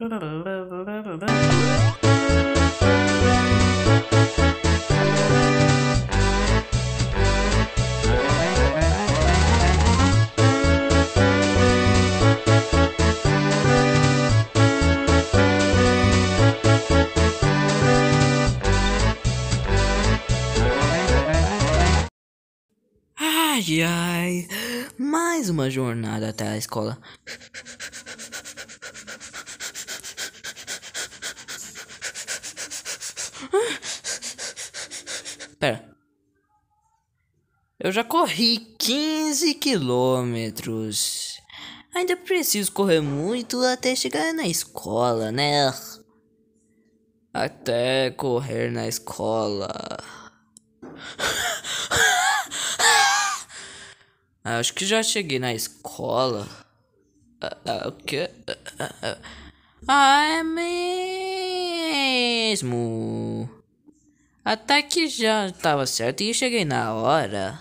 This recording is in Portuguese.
Ai, ai, mais uma jornada até a escola. Pera. Eu já corri 15 quilômetros. Ainda preciso correr muito até chegar na escola, né? Até correr na escola. Acho que já cheguei na escola. Ah, ah, o quê? Ah, é mesmo. Até que já estava certo e cheguei na hora.